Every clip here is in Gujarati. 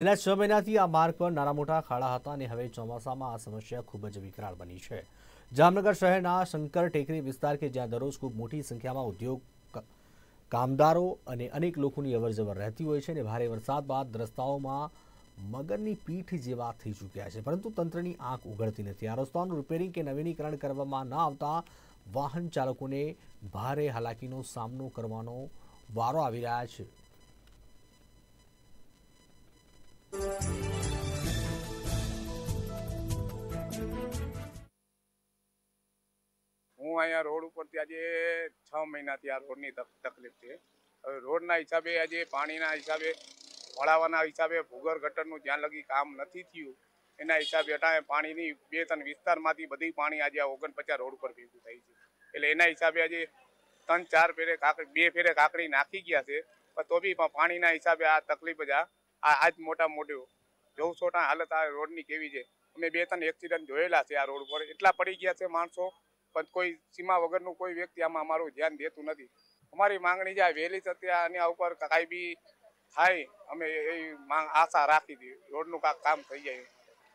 છેલ્લા છ મહિનાથી આ માર્ગ પર નાના મોટા ખાડા હતા અને હવે ચોમાસામાં આ સમસ્યા ખૂબ જ વિકરાળ બની છે. જામનગર શહેરના શંકર ટેકરી વિસ્તાર કે જ્યાં દરરોજ ખૂબ મોટી સંખ્યામાં ઉદ્યોગ કામદારો અને અનેક લોકોની અવરજવર રહેતી હોય છે અને ભારે વરસાદ બાદ રસ્તાઓમાં મગરની પીઠ જેવા થઈ ચૂક્યા છે. પરંતુ તંત્રની આંખ ઉઘડતી નથી. આ રસ્તાઓનું રિપેરિંગ કે નવીનીકરણ કરવામાં ન આવતા વાહન ચાલકોને ભારે હાલાકીનો સામનો કરવાનો વારો આવી રહ્યા છે. હું અહીંયા રોડ ઉપરથી આજે છ મહિનાથી આ રોડની તક- તકલીફ છે. હવે રોડના હિસાબે આજે પાણીના હિસાબે વળાવવાના હિસાબે ભૂગર ગટરનું જ્યાં લગી કામ નથી થયું, એના હિસાબે અટાણે પાણીની બે ત્રણ વિસ્તારમાંથી બધી પાણી આજે આ ઓગણપચાસ રોડ ઉપર ભેગું થાય છે. એટલે એના હિસાબે આજે ત્રણ ચાર ફેરે કાકડી, બે ફેરે કાકડી નાખી ગયા છે, પણ તો બી પાણીના હિસાબે આ તકલીફ જ આ આજ મોટા મોટો જોઉં હાલત આ રોડની કેવી છે. અમે બે ત્રણ એક્સિડન્ટ જોયેલા છે આ રોડ ઉપર. એટલા પડી ગયા છે માણસો પણ કોઈ સીમા વગરનું કોઈ વ્યક્તિ આમાં અમારું ધ્યાન દેતું નથી. અમારી માંગણી જાય વહેલી થતી આની ઉપર કાંઈ બી થાય, અમે એ માંગ આશા રાખી હતી. રોડનું કાંક કામ થઈ જાય.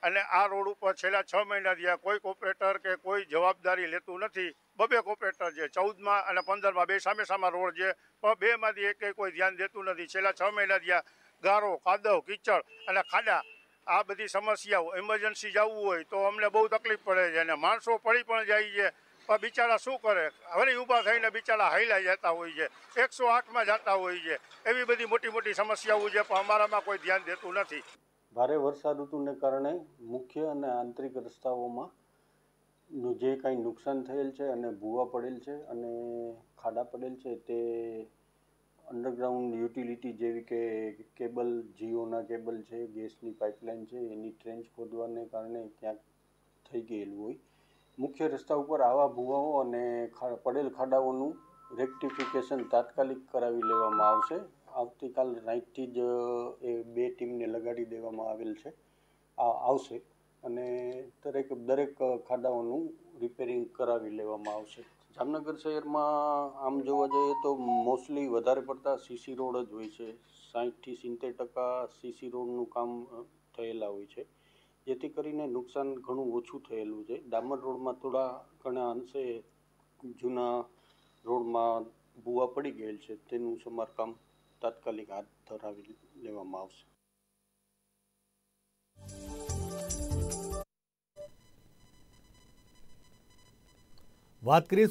અને આ રોડ ઉપર છેલ્લા છ મહિના થયા કોઈ કોપરેટર કે કોઈ જવાબદારી લેતું નથી. બબે કોપરેટર છે ચૌદમાં અને પંદરમાં બે સામે સામા રોડ છે, પણ બેમાંથી એક કોઈ ધ્યાન દેતું નથી. છેલ્લા છ મહિના થયા ગારો, કાદવ, કીચડ અને ખાડા આ બધી સમસ્યાઓ ઇમરજન્સી જવું હોય તો અમને બહુ તકલીફ પડે છે અને માણસો પડી પણ જાય છે. પણ બિચારા શું કરે? વળી ઊભા થઈને બિચારા હાઈલાઈ જતા હોય છે, એકસો આઠમાં જતા હોય છે. એવી બધી મોટી મોટી સમસ્યાઓ છે પણ અમારામાં કોઈ ધ્યાન દેતું નથી. ભારે વર્ષા ઋતુને કારણે મુખ્ય અને આંતરિક રસ્તાઓમાં જે કાંઈ નુકસાન થયેલ છે અને ભૂવા પડેલ છે અને ખાડા પડેલ છે તે અંડરગ્રાઉન્ડ યુટિલિટી જેવી કે કેબલ જીઓના કેબલ છે ગેસની પાઇપલાઇન છે, એની ટ્રેન્ચ ખોદવાને કારણે ક્યાંક થઈ ગયેલું હોય. મુખ્ય રસ્તા ઉપર આવા ભૂવાઓ અને પડેલ ખાડાઓનું રેક્ટિફિકેશન તાત્કાલિક કરાવી લેવામાં આવશે. આવતીકાલ નાઇટથી જ, એ બે ટીમને લગાડી દેવામાં આવેલ છે. આવશે અને દરેક દરેક ખાડાઓનું રિપેરિંગ કરાવી લેવામાં આવશે. જામનગર શહેરમાં આમ જોવા જઈએ તો મોસ્ટલી વધારે પડતા સીસી રોડ જ હોય છે. સાહીઠથી સિત્તેર ટકા સીસી રોડનું કામ થયેલા હોય છે. જેથી કરીને નુકસાન ઘણું ઓછું થયેલું છે. ડામર રોડમાં થોડા ઘણા અંશે જૂના રોડમાં ભૂવા પડી ગયેલ છે. તેનું સમારકામ તાત્કાલિક હાથ ધરાવી લેવામાં આવશે. વાત કરીએ